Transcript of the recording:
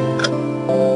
Oh.